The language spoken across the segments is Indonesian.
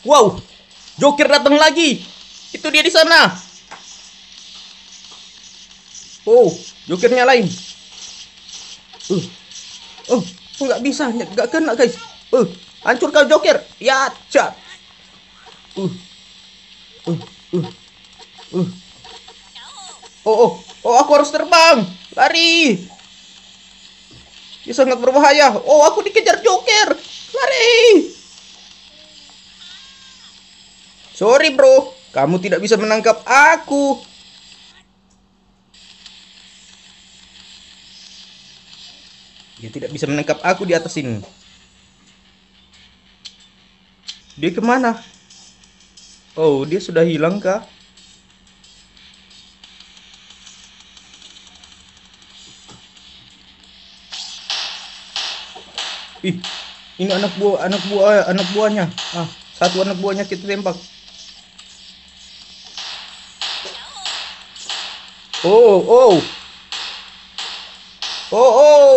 Wow, Joker datang lagi. Itu dia di sana. Oh, Jokernya lain. Uh, oh, oh nggak bisa, nggak kena guys. Uh, hancur kau Joker. Ya, cat. Uh, uh, uh, uh. Oh, oh, oh, aku harus terbang. Lari. Dia sangat berbahaya. Oh, aku dikejar Joker. Lari. Sorry bro, kamu tidak bisa menangkap aku. Dia tidak bisa menangkap aku di atas ini. Dia ke mana? Oh, dia sudah hilang kah? Ih, ini anak buah, anak buah, anak buahnya. Ah, satu anak buahnya kita tembak. Oh, oh. Oh, oh.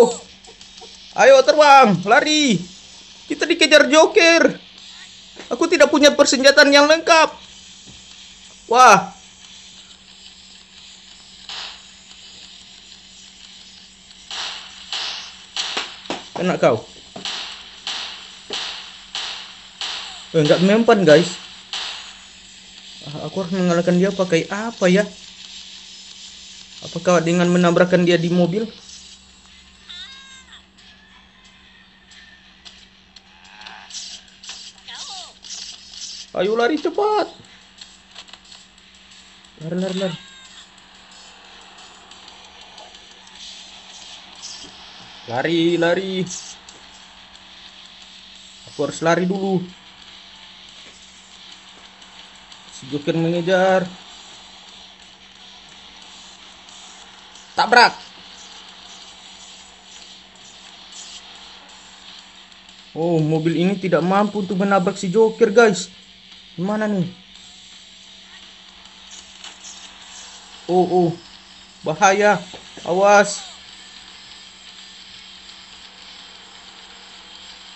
Ayo terbang, lari. Kita dikejar Joker. Aku tidak punya persenjataan yang lengkap. Wah. Kena kau. Eh, enggak mempan, guys. Ah, Aku harus mengalahkan dia pakai apa ya? Apakah dengan menabrakkan dia di mobil? Ayo lari cepat. Lari lari lari. Lari lari. Aku harus lari dulu. Si mengejar. Oh, mobil ini tidak mampu untuk menabrak si Joker, guys. Gimana nih? Oh, oh. Bahaya. Awas.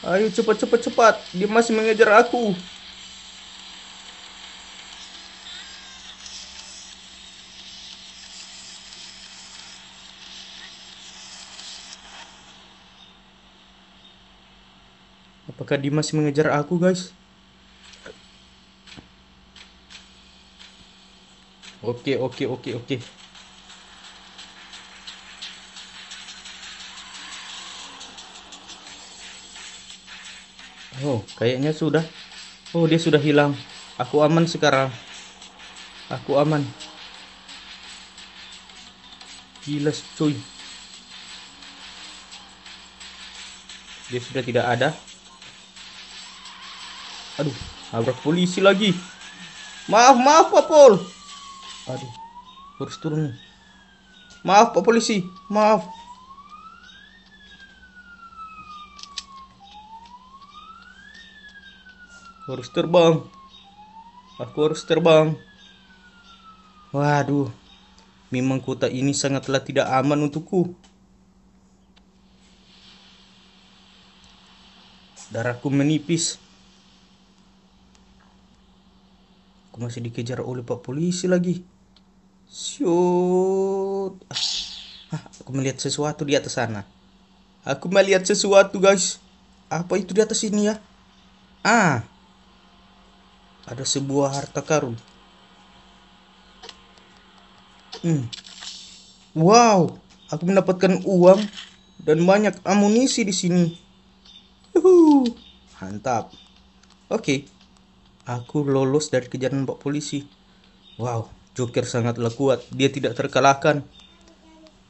Ayo cepat cepat cepat. Dia masih mengejar aku. Apakah dia masih mengejar aku, guys? Oke, oke, oke, oke. Oh, kayaknya sudah. Oh, dia sudah hilang. Aku aman sekarang. Aku aman. Gila, cuy. Dia sudah tidak ada. Aduh, nabrak polisi lagi. Maaf, maaf, Pak Pol. Aduh, harus turun. Maaf, Pak Polisi. Maaf. Harus terbang. Aku harus terbang. Waduh, memang kota ini sangatlah tidak aman untukku. Darahku menipis. Aku masih dikejar oleh pak polisi lagi. Shoot. Ah, aku melihat sesuatu di atas sana. Aku melihat sesuatu, guys. Apa itu di atas ini ya? Ah. Ada sebuah harta karun. Hmm. Wow, aku mendapatkan uang dan banyak amunisi di sini. Yuhu, mantap. Oke, aku lolos dari kejaran pak polisi. Wow, Joker sangatlah kuat. Dia tidak terkalahkan.